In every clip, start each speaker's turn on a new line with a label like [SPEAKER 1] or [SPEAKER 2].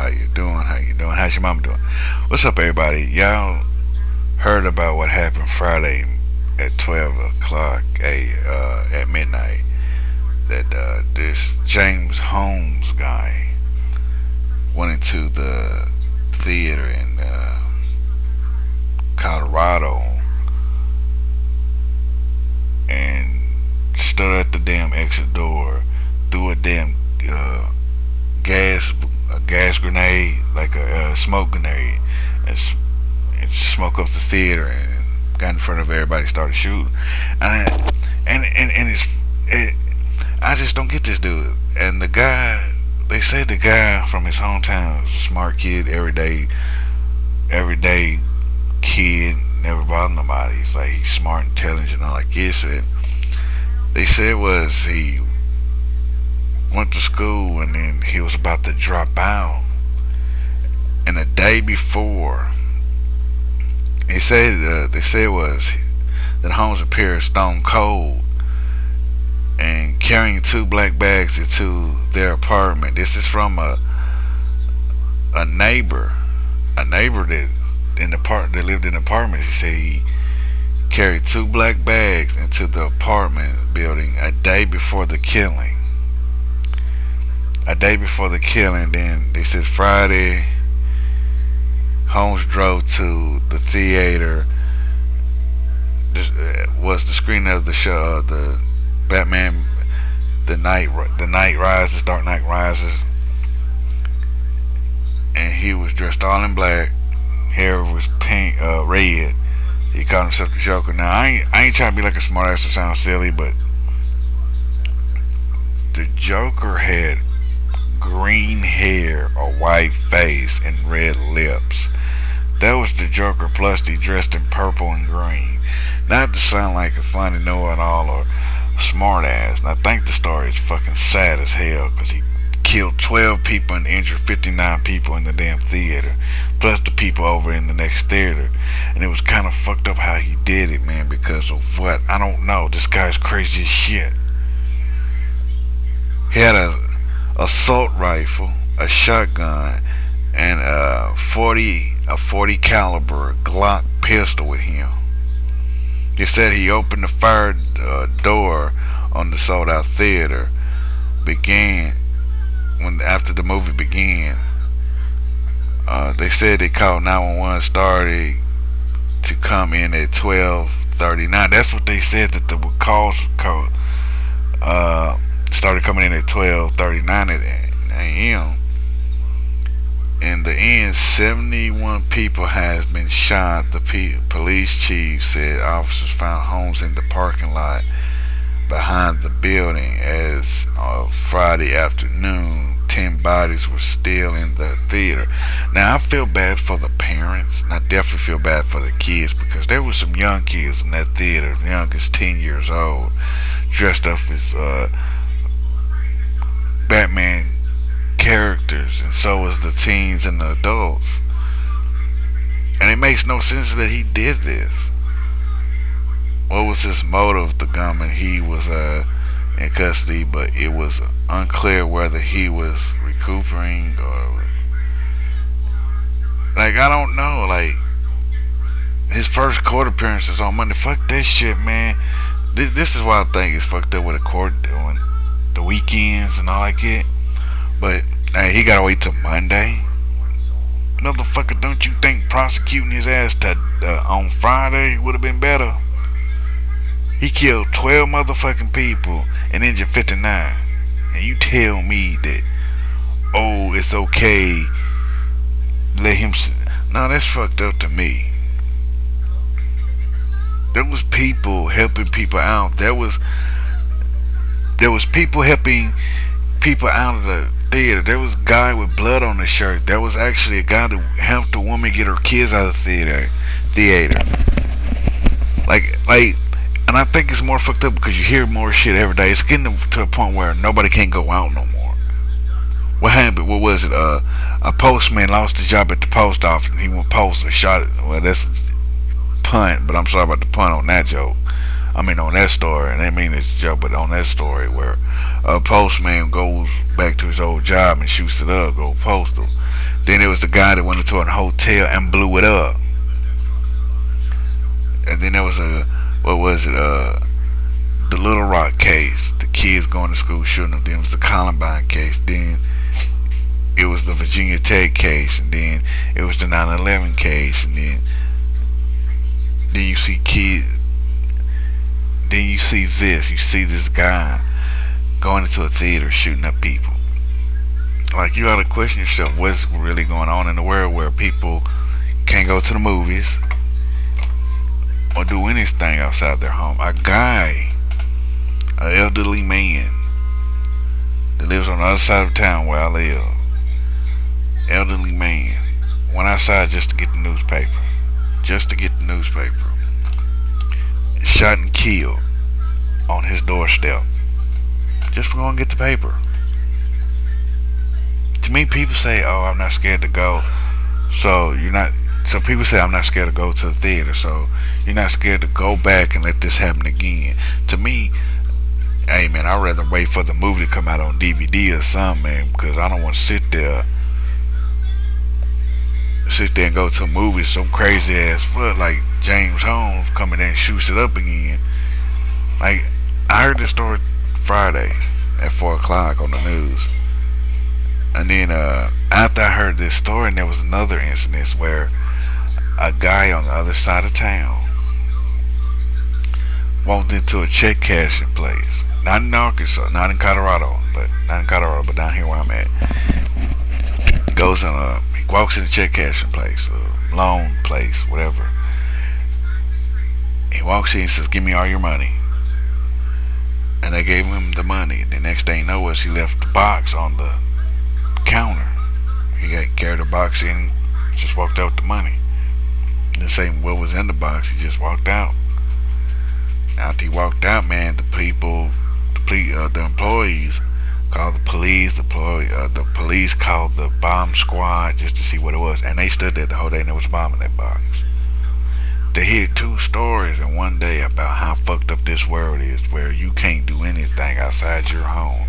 [SPEAKER 1] How you doing? How you doing? How's your mama doing? What's up, everybody? Y'all heard about what happened Friday at 12 o'clock a, uh, at midnight? That uh, this James Holmes guy went into the theater in uh, Colorado and stood at the damn exit door, threw a damn uh, gas a gas grenade, like a, a smoke grenade, and, and smoke up the theater and got in front of everybody, started shooting, and and and, and it's it, I just don't get this dude. And the guy, they said the guy from his hometown was a smart kid, everyday, everyday kid, never bothered nobody. He's like he's smart, intelligent, all like this. And they said was he went to school and then he was about to drop out. And the day before, he said uh, they said was that Holmes appeared stone cold and carrying two black bags into their apartment. This is from a a neighbor, a neighbor that in the part that lived in apartments. He said he carried two black bags into the apartment building a day before the killing a day before the killing. Then they said Friday, Holmes drove to the theater. Uh, was the screening of the show, uh, the Batman, the night, the night rises, Dark Knight rises, and he was dressed all in black. Hair was pink, uh, red. He called himself the Joker. Now I ain't, I ain't trying to be like a smartass or sound silly, but the Joker had green hair, a white face, and red lips. That was the Joker plus he dressed in purple and green. Not to sound like a funny know-it-all or smart ass. And I think the story is fucking sad as hell because he killed 12 people and injured 59 people in the damn theater. Plus the people over in the next theater. And it was kind of fucked up how he did it, man, because of what? I don't know. This guy's crazy as shit. He had a assault rifle, a shotgun, and a 40 a 40 caliber Glock pistol with him. He said he opened the fire uh, door on the sold out theater began when after the movie began. Uh, they said they called 911 started to come in at 12:39. That's what they said that the calls called. Uh, started coming in at 12:39 a.m. In the end, 71 people has been shot. The police chief said officers found Holmes in the parking lot behind the building as of Friday afternoon. 10 bodies were still in the theater. Now, I feel bad for the parents, and I definitely feel bad for the kids because there were some young kids in that theater, young as 10 years old, dressed up as uh, Batman characters, and so was the teens and the adults. And it makes no sense that he did this. What was his motive? The gunman, he was uh, in custody, but it was unclear whether he was recuperating or like I don't know. Like his first court appearance is on Monday. Fuck that shit, man. This, this is why I think it's fucked up with a court doing the weekends and all that shit. But hey, he gotta wait till Monday. Motherfucker, don't you think prosecuting his ass to uh, on Friday would have been better? He killed 12 motherfucking people and injured 59. And you tell me that, oh, it's okay, let him. No, that's fucked up to me. There was people helping people out. There was there was people helping people out of the theater. There was a guy with blood on his shirt. There was actually a guy that helped a woman get her kids out of the theater. Theater. Like, like, and I think it's more fucked up because you hear more shit every day. It's getting to a point where nobody can go out no more. What happened? What was it? Uh, a postman lost his job at the post office. He went postal, shot it. Well, that's punt, but I'm sorry about the punt on that joke. I mean, on that story, and I mean it's joke, but on that story where a postman goes back to his old job and shoots it up, go postal. Then there was the guy that went into a hotel and blew it up. And then there was a what was it? Uh, the Little Rock case. The kids going to school shooting them. Then it was the Columbine case. Then it was the Virginia Tech case, and then it was the 9/11 case, and then then you see kids. Then you see this. You see this guy going into a theater shooting up people. Like you gotta question yourself, what's really going on in the world where people can't go to the movies or do anything outside their home. A guy, an elderly man that lives on the other side of town where I live, elderly man, went outside just to get the newspaper, just to get the newspaper, shot and killed on his doorstep just for going to get the paper. To me, people say, "Oh, I'm not scared to go," so you're not. So people say, "I'm not scared to go to the theater," so you're not scared to go back and let this happen again. To me, hey man, I'd rather wait for the movie to come out on DVD or something, man, because I don't want to sit there, sit there and go to a movie some crazy ass foot like James Holmes coming in and shoots it up again. Like I heard this story Friday at four o'clock on the news. And then uh, after I heard this story, and there was another incident where a guy on the other side of town walked into a check cashing place, not in Arkansas, not in Colorado, but not in Colorado, but down here where I'm at. Goes in a, walks in a check cashing place, a loan place, whatever. He walks in and says, "Give me all your money." and they gave him the money. The next thing you know was he left the box on the counter. He got carried the box in, just walked out with the money. Didn't say what was in the box. He just walked out. After he walked out, man, the people, the, uh, the employees called the police. The, uh, the police called the bomb squad just to see what it was, and they stood there the whole day and there was a bomb in that box to hear two stories in one day about how fucked up this world is, where you can't do anything outside your home.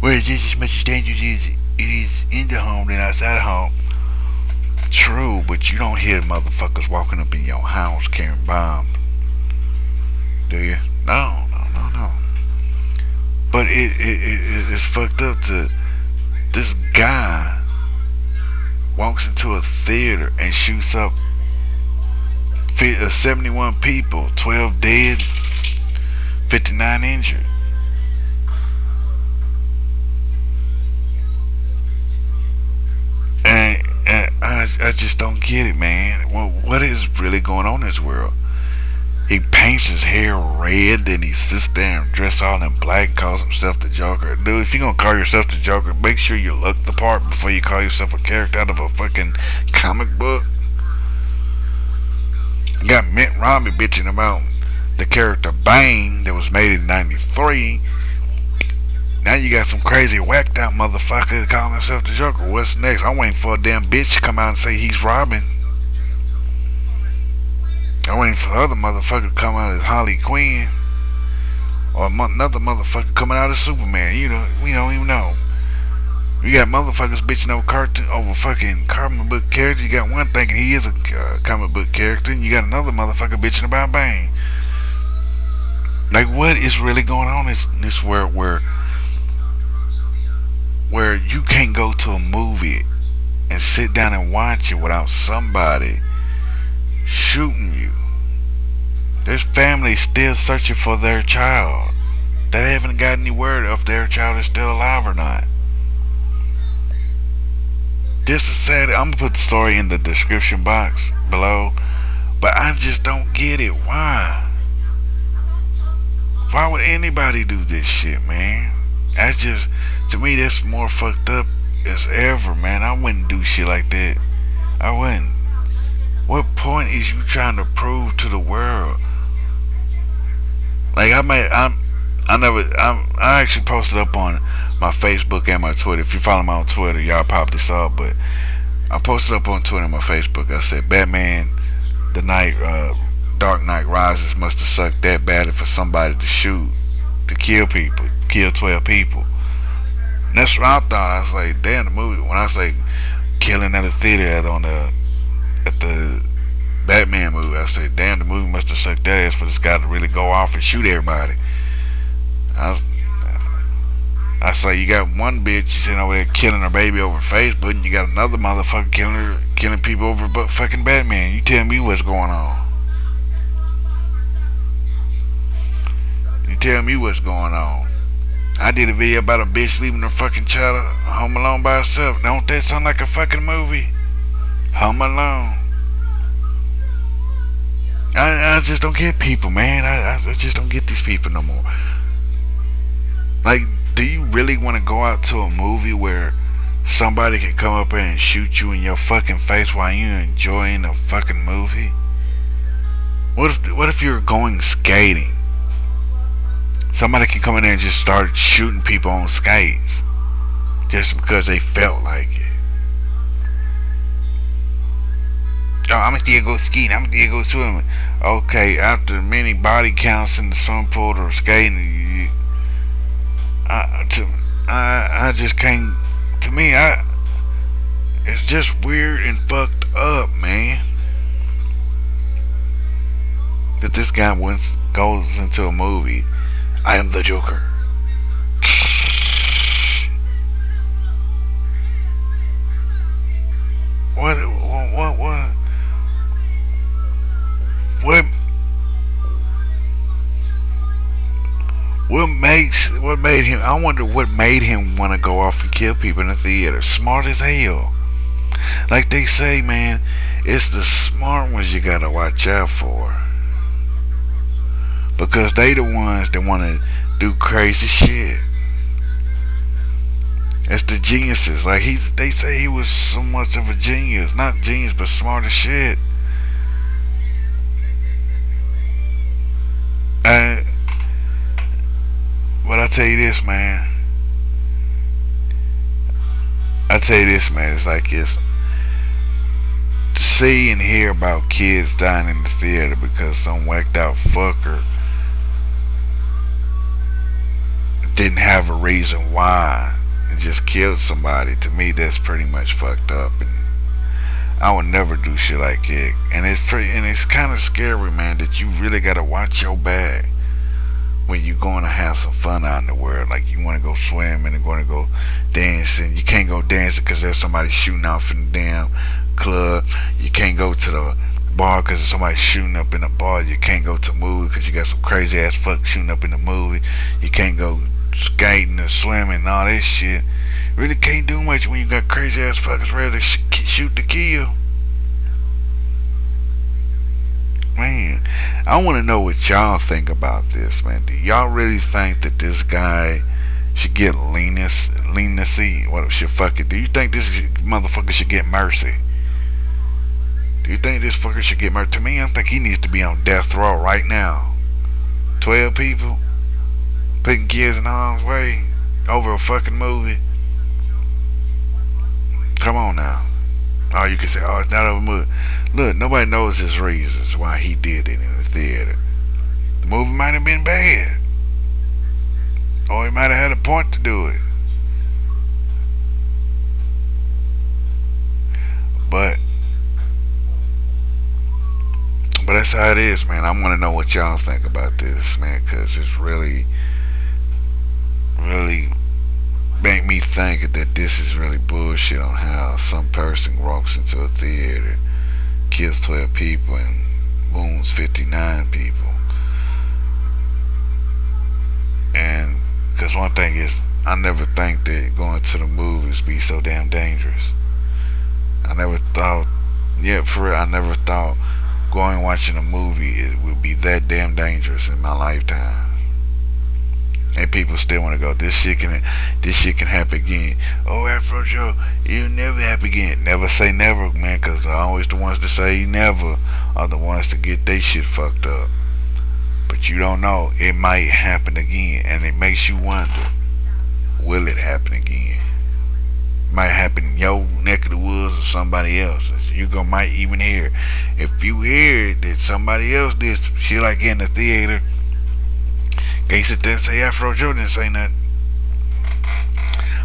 [SPEAKER 1] Where just as much dangerous as it is in the home than outside home. True, but you don't hear motherfuckers walking up in your house carrying bombs. Do you? No. But it, it, it it's fucked up to this guy walks into a theater and shoots up uh, 71 people, 12 dead, 59 injured. And, and I, I just don't get it, man. Well, what is really going on in this world? He paints his hair red, then he sits there and dressed all in black and calls himself the Joker. Dude, if you're gonna call yourself the Joker, make sure you look the part before you call yourself a character out of a fucking comic book. You got Mitt Romney bitching about the character Bane that was made in 93. Now you got some crazy whacked out motherfucker calling himself the Joker. What's next? I'm waiting for a damn bitch to come out and say he's Robin. I'm waiting for other motherfucker to come out as Harley Quinn. Or another motherfucker coming out as Superman. You know, we don't even know. You got motherfuckers bitching over cartoon over fucking comic book characters. You got one thinking he is a uh, comic book character, and you got another motherfucker bitching about Bane. Like, what is really going on in this world where where you can't go to a movie and sit down and watch it without somebody shooting you? There's families still searching for their child. They haven't got any word if their child is still alive or not. This is sad. I'm gonna put the story in the description box below, but I just don't get it. Why? Why would anybody do this shit, man? That's just to me. That's more fucked up as ever, man. I wouldn't do shit like that. I wouldn't. What point is you trying to prove to the world? Like I might, I'm, I never, I'm, I actually posted up on my Facebook and my Twitter. If you follow me on Twitter, y'all probably saw. But I posted up on Twitter and my Facebook. I said Batman, the night, uh, Dark Knight Rises must have sucked that badly for somebody to shoot, to kill people, kill twelve people. And that's what I thought. I was like, damn, the movie. When I was like, killing at a theater at on the at the Batman movie. I said, damn, the movie must have sucked ass for this guy to really go off and shoot everybody. I I say you got one bitch sitting over there killing her baby over Facebook, and you got another motherfucker killing her, killing people over fucking Batman. You tell me what's going on. You tell me what's going on. I did a video about a bitch leaving her fucking child home alone by herself. Don't that sound like a fucking movie? Home Alone. I, I just don't get people, man. I, I just don't get these people no more. Like, do you really want to go out to a movie where somebody can come up and shoot you in your fucking face while you're enjoying a fucking movie? What if what if you're going skating? Somebody can come in there and just start shooting people on skates just because they felt like it. Oh, I'm gonna still go skiing. I'm gonna still go swimming. Okay, after many body counts in the swimming pool or skating, you, I, to, I, I just can't. To me, I, it's just weird and fucked up, man. That this guy once goes into a movie I am the Joker. What, what, what, what, what makes, what made him, I wonder what made him want to go off and kill people in the theater. Smart as hell. Like they say, man, it's the smart ones you gotta watch out for because they the ones that want to do crazy shit. It's the geniuses. Like he, they say he was so much of a genius, not genius, but smart as shit. And, but I tell you this, man. I tell you this, man. It's like it's to see and hear about kids dying in the theater because some whacked out fucker didn't have a reason why and just killed somebody, to me that's pretty much fucked up and I would never do shit like it. And it's pretty, and it's kind of scary, man, that you really gotta watch your back when you're going to have some fun out in the world. Like you want to go swimming and going to go dancing. You can't go dancing because there's somebody shooting off in the damn club. You can't go to the bar because somebody's shooting up in the bar. You can't go to a movie because you got some crazy ass fuck shooting up in the movie. You can't go skating or swimming and all this shit. Really can't do much when you got crazy ass fuckers ready to sh shoot to kill. Man, I want to know what y'all think about this, man. Do y'all really think that this guy should get leniency? What should fuck it? Do you think this motherfucker should get mercy? Do you think this fucker should get mercy? To me, I think he needs to be on death row right now. Twelve people putting kids in harm's way over a fucking movie. Come on now. Oh, you can say, oh, it's not a movie. Look, nobody knows his reasons why he did it in the theater. The movie might have been bad. Or he might have had a point to do it. But but that's how it is, man. I want to know what y'all think about this, man, because it's really really make me think that this is really bullshit on how some person walks into a theater, kills 12 people, and wounds 59 people. And because one thing is, I never think that going to the movies be so damn dangerous. I never thought, yeah, for real, I never thought going watching a movie it would be that damn dangerous in my lifetime and people still want to go. This shit can, this shit can happen again. Oh, Afro Joe, it'll never happen again. Never say never, man, because always the ones that say never are the ones that get their shit fucked up. But you don't know. It might happen again, and it makes you wonder, will it happen again? Might happen in your neck of the woods or somebody else. You gonna might even hear. If you hear that somebody else did shit like in the theater there and say Afro Joe didn't say nothing.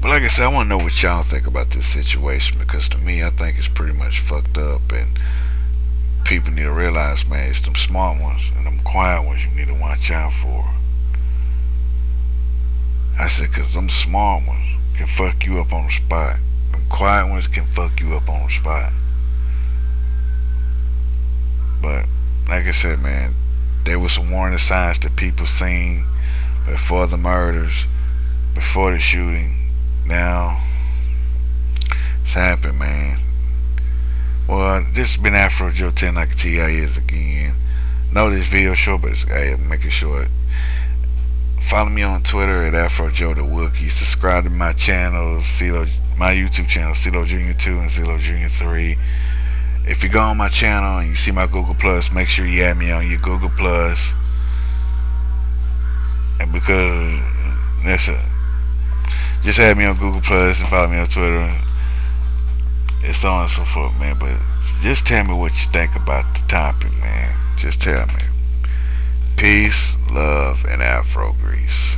[SPEAKER 1] But like I said, I want to know what y'all think about this situation because to me, I think it's pretty much fucked up and people need to realize, man, it's them smart ones and them quiet ones you need to watch out for. I said, cause them smart ones can fuck you up on the spot. Them quiet ones can fuck you up on the spot. But like I said, man, there was some warning signs that people seen before the murders, before the shooting. Now it's happened, man. Well, this has been Afro Joe 10 like TI is again. Know this video short, but it's, hey, make it short. Follow me on Twitter at Afro Joe the Wookie. Subscribe to my channel, CeeLo, my YouTube channel, CeeLo Jr. 2 and CeeLo Jr. 3. If you go on my channel and you see my Google Plus, make sure you add me on your Google Plus. And because that's a, just add me on Google Plus and follow me on Twitter and so on and so forth, man. But just tell me what you think about the topic, man. Just tell me. Peace, love, and Afro Grease.